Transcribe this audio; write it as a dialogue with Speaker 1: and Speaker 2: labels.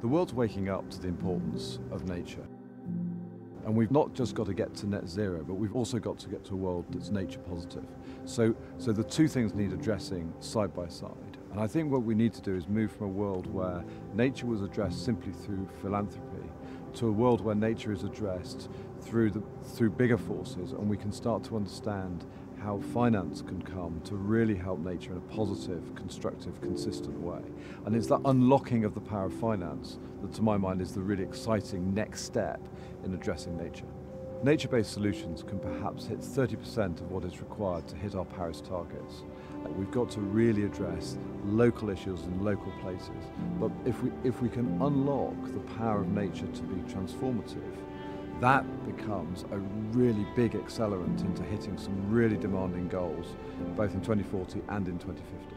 Speaker 1: The world's waking up to the importance of nature. And we've not just got to get to net zero, but we've also got to get to a world that's nature positive. So, so the two things need addressing side by side. And I think what we need to do is move from a world where nature was addressed simply through philanthropy to a world where nature is addressed through, the, through bigger forces and we can start to understand how finance can come to really help nature in a positive, constructive, consistent way. And it's that unlocking of the power of finance that to my mind is the really exciting next step in addressing nature. Nature-based solutions can perhaps hit 30% of what is required to hit our Paris targets. Uh, we've got to really address local issues in local places. But if we, if we can unlock the power of nature to be transformative, that becomes a really big accelerant into hitting some really demanding goals, both in 2040 and in 2050.